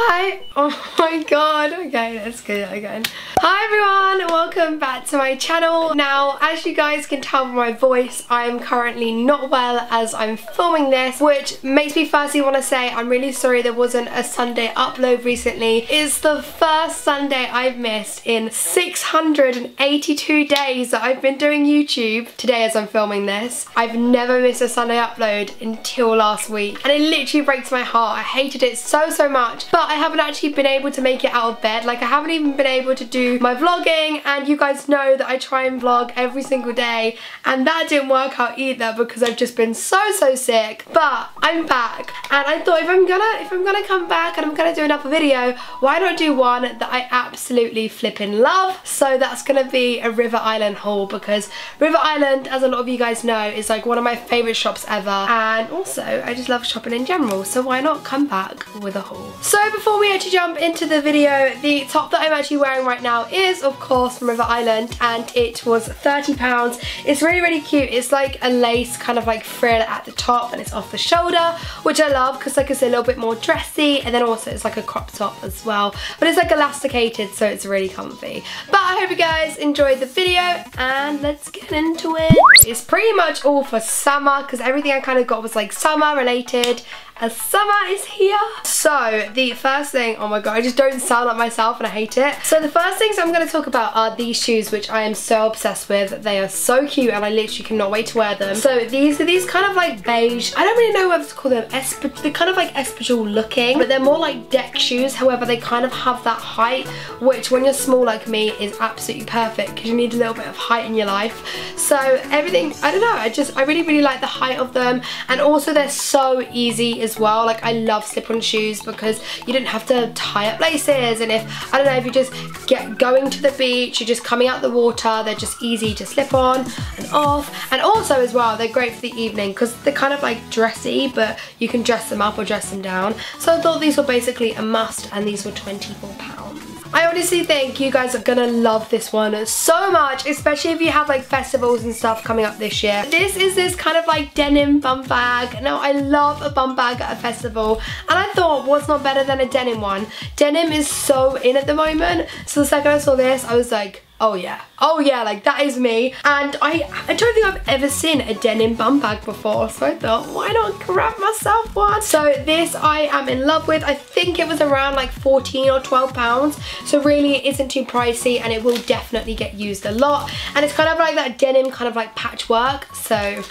Hi. Oh my god. Okay, let's again. Hi everyone, welcome back to my channel. Now, as you guys can tell from my voice, I'm currently not well as I'm filming this, which makes me firstly want to say I'm really sorry there wasn't a Sunday upload recently. It's the first Sunday I've missed in 682 days that I've been doing YouTube. Today as I'm filming this, I've never missed a Sunday upload until last week. And it literally breaks my heart. I hated it so, so much. But I haven't actually been able to make it out of bed. Like I haven't even been able to do my vlogging and you guys know that I try and vlog every single day and that didn't work out either because I've just been so so sick. But I'm back and I thought if I'm gonna if I'm gonna come back and I'm gonna do another video why not do one that I absolutely flipping love? So that's gonna be a River Island haul because River Island as a lot of you guys know is like one of my favorite shops ever. And also I just love shopping in general so why not come back with a haul? So before we actually jump into the video the top that I'm actually wearing right now is of course from River Island and it was £30. It's really really cute. It's like a lace kind of like frill at the top and it's off the shoulder which I love because like it's a little bit more dressy and then also it's like a crop top as well but it's like elasticated so it's really comfy. But I hope you guys enjoyed the video and let's get into it. It's pretty much all for summer because everything I kind of got was like summer related as summer is here. So the first thing, oh my god, I just don't sound like myself and I hate it. So the first things I'm going to talk about are these shoes which I am so obsessed with. They are so cute and I literally cannot wait to wear them. So these are these kind of like beige, I don't really know what to call them, they're kind of like espadrille looking, but they're more like deck shoes. However, they kind of have that height, which when you're small like me is absolutely perfect because you need a little bit of height in your life. So everything, I don't know, I just, I really, really like the height of them. And also they're so easy as well. Like I love slip-on shoes because you don't have to tie up laces and if, I don't know, if you just get going to the beach, you're just coming out the water, they're just easy to slip on and off. And also as well, they're great for the evening because they're kind of like dressy, but you can dress them up or dress them down. So I thought these were basically a must and these were £24. I honestly think you guys are gonna love this one so much, especially if you have like festivals and stuff coming up this year. This is this kind of like denim bum bag. Now I love a bum bag at a festival and I thought what's not better than a denim one. Denim is so in at the moment. So the second I saw this, I was like, oh yeah. Oh yeah like that is me. And I I don't think I've ever seen a denim bum bag before so I thought why not grab myself one? So this I am in love with. I think it was around like 14 or 12 pounds. So really it isn't too pricey and it will definitely get used a lot. And it's kind of like that denim kind of like patchwork. So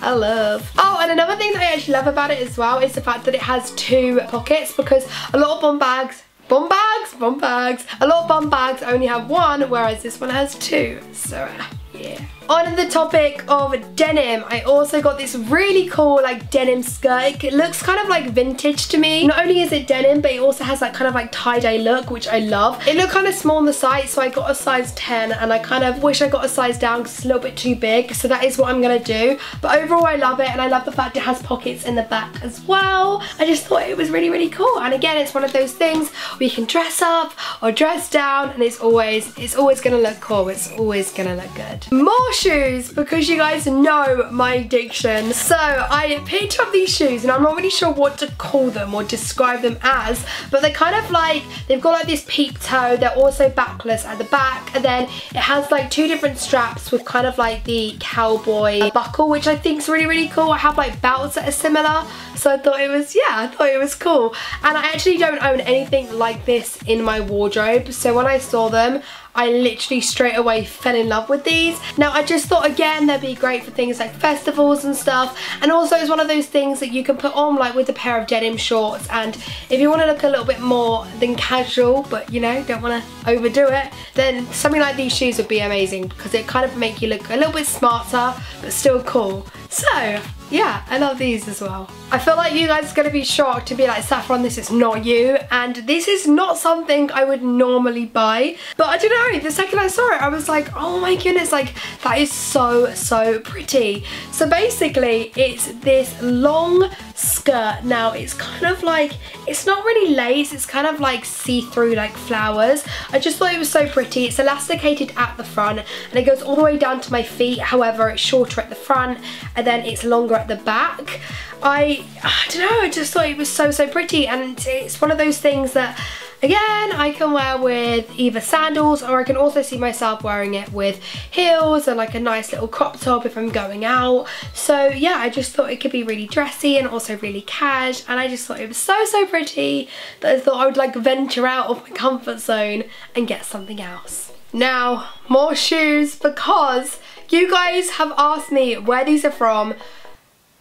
I love. Oh, and another thing that I actually love about it as well is the fact that it has two pockets because a lot of bum bags bum bags, bum bags. A lot of bum bags only have one, whereas this one has two. So, uh, yeah. On the topic of denim, I also got this really cool like denim skirt. It looks kind of like vintage to me. Not only is it denim, but it also has that kind of like tie-dye look, which I love. It looked kind of small on the side, so I got a size 10 and I kind of wish I got a size down because it's a little bit too big. So that is what I'm gonna do. But overall, I love it and I love the fact it has pockets in the back as well. I just thought it was really, really cool. And again, it's one of those things where you can dress up or dress down and it's always, it's always gonna look cool. It's always gonna look good. More shoes because you guys know my addiction. So I picked up these shoes and I'm not really sure what to call them or describe them as, but they're kind of like, they've got like this peep toe, they're also backless at the back, and then it has like two different straps with kind of like the cowboy buckle, which I think is really, really cool. I have like belts that are similar, so I thought it was, yeah, I thought it was cool. And I actually don't own anything like this in my wardrobe, so when I saw them, I literally straight away fell in love with these. Now I just thought again they'd be great for things like festivals and stuff and also it's one of those things that you can put on like with a pair of denim shorts and if you want to look a little bit more than casual but you know don't want to overdo it then something like these shoes would be amazing because it kind of make you look a little bit smarter but still cool. So yeah, I love these as well. I feel like you guys are going to be shocked to be like, Saffron, this is not you. And this is not something I would normally buy. But I don't know, the second I saw it, I was like, oh my goodness, like that is so, so pretty. So basically, it's this long skirt. Now it's kind of like, it's not really lace, it's kind of like see-through like flowers. I just thought it was so pretty. It's elasticated at the front and it goes all the way down to my feet. However, it's shorter at the front and then it's longer at the back. I, I don't know, I just thought it was so, so pretty and it's one of those things that Again, I can wear with either sandals or I can also see myself wearing it with heels and like a nice little crop top if I'm going out. So yeah, I just thought it could be really dressy and also really cash and I just thought it was so, so pretty that I thought I would like venture out of my comfort zone and get something else. Now, more shoes because you guys have asked me where these are from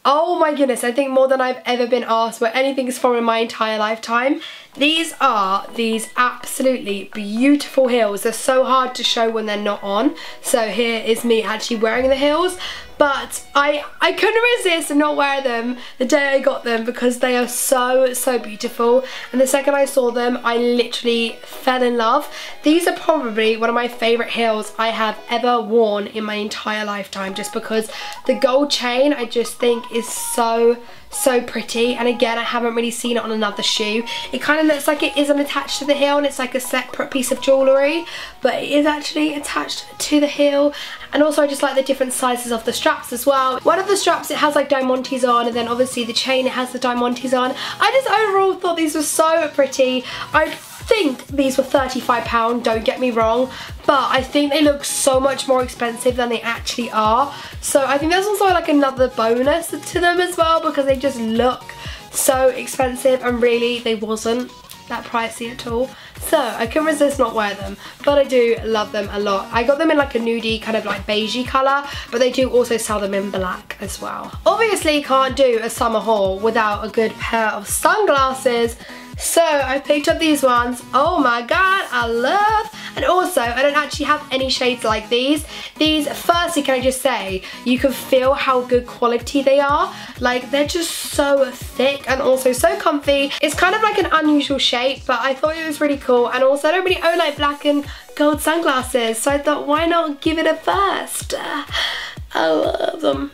Oh my goodness, I think more than I've ever been asked where anything's from in my entire lifetime. These are these absolutely beautiful heels. They're so hard to show when they're not on. So here is me actually wearing the heels but I, I couldn't resist and not wear them the day I got them because they are so, so beautiful. And the second I saw them, I literally fell in love. These are probably one of my favourite heels I have ever worn in my entire lifetime just because the gold chain I just think is so, so pretty. And again I haven't really seen it on another shoe. It kind of looks like it isn't attached to the heel and it's like a separate piece of jewellery but it is actually attached to the heel. And also I just like the different sizes of the straps as well. One of the straps it has like diamantes on and then obviously the chain it has the diamantes on. I just overall thought these were so pretty. I think these were £35, don't get me wrong, but I think they look so much more expensive than they actually are. So I think there's also like another bonus to them as well because they just look so expensive and really they wasn't that pricey at all. So I couldn't resist not wear them, but I do love them a lot. I got them in like a nudie kind of like beigey colour, but they do also sell them in black as well. Obviously can't do a summer haul without a good pair of sunglasses so I picked up these ones. Oh my god, I love. And also, I don't actually have any shades like these. These, firstly, can I just say, you can feel how good quality they are. Like, they're just so thick and also so comfy. It's kind of like an unusual shape, but I thought it was really cool. And also, I don't really own like black and gold sunglasses, so I thought, why not give it a first? I love them.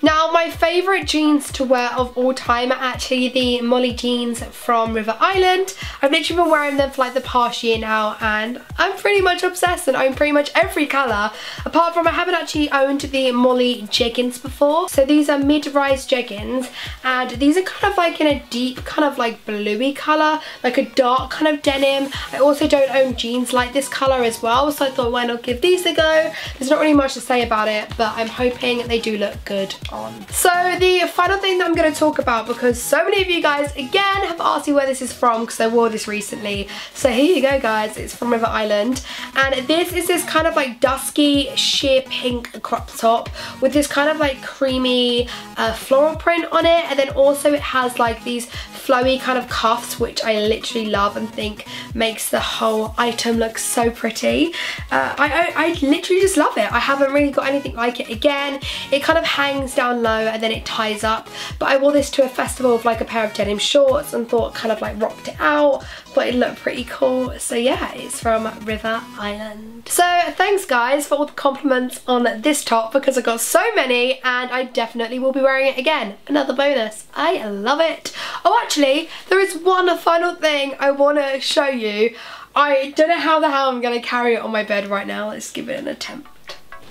Now my favourite jeans to wear of all time are actually the Molly jeans from River Island. I've literally been wearing them for like the past year now and I'm pretty much obsessed and own pretty much every colour apart from I haven't actually owned the Molly jeggings before. So these are mid-rise jeggings and these are kind of like in a deep kind of like bluey colour like a dark kind of denim. I also don't own jeans like this colour as well so I thought why not give these a go. There's not really much to say about it but I'm hoping they do look good on. So the final thing that I'm going to talk about because so many of you guys again have asked me where this is from because I wore this recently. So here you go guys, it's from River Island and this is this kind of like dusky sheer pink crop top with this kind of like creamy uh, floral print on it and then also it has like these flowy kind of cuffs which I literally love and think makes the whole item look so pretty. Uh, I, I, I literally just love it. I haven't really got anything like it again. It kind of hangs down low and then it ties up. But I wore this to a festival with like a pair of denim shorts and thought kind of like rocked it out. Thought it looked pretty cool. So yeah, it's from River Island. So thanks guys for all the compliments on this top because I got so many and I definitely will be wearing it again. Another bonus. I love it. Oh actually, there is one final thing I want to show you. I don't know how the hell I'm going to carry it on my bed right now. Let's give it an attempt.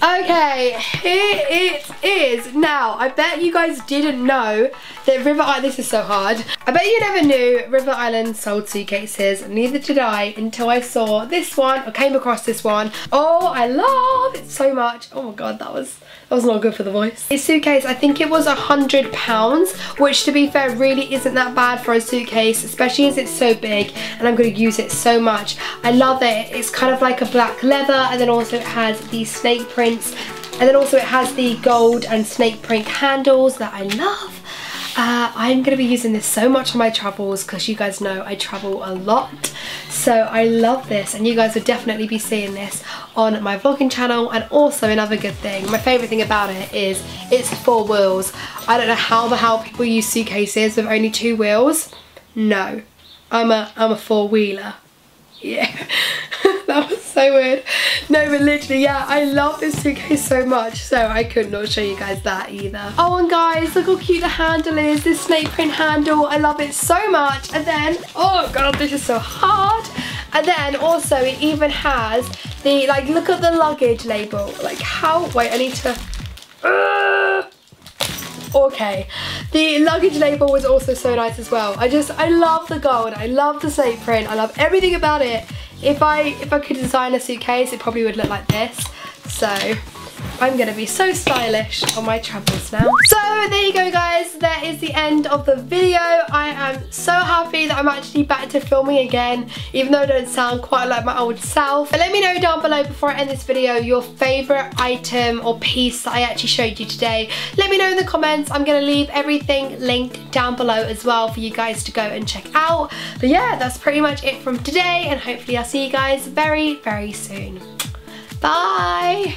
Okay, here it is. Now, I bet you guys didn't know that River Island, this is so hard. I bet you never knew River Island sold suitcases, neither did I until I saw this one, or came across this one. Oh, I love it so much. Oh my God, that was, that was not good for the voice. This suitcase, I think it was a hundred pounds, which to be fair, really isn't that bad for a suitcase, especially as it's so big and I'm gonna use it so much. I love it. It's kind of like a black leather and then also it has the snake prints and then also it has the gold and snake print handles that I love. Uh, I'm going to be using this so much on my travels because you guys know I travel a lot. So I love this and you guys will definitely be seeing this on my vlogging channel and also another good thing. My favourite thing about it is it's four wheels. I don't know how the hell people use suitcases with only two wheels. No, I'm a, I'm a four wheeler. Yeah, that was so weird. No, but literally, yeah, I love this suitcase so much, so I could not show you guys that either. Oh, and guys, look how cute the handle is. This snake print handle, I love it so much. And then, oh god, this is so hard. And then also it even has the, like, look at the luggage label. Like how, wait, I need to, uh, okay. The luggage label was also so nice as well. I just, I love the gold. I love the snake print. I love everything about it. If I, if I could design a suitcase, it probably would look like this. So I'm gonna be so stylish on my travels now. So there you go guys, that is the end of the video. I am so happy that I'm actually back to filming again, even though I don't sound quite like my old self. But let me know down below before I end this video your favourite item or piece that I actually showed you today. Let me know in the comments. I'm gonna leave everything linked down below as well for you guys to go and check out. But yeah, that's pretty much it from today and hopefully I'll see you guys very, very soon. Bye!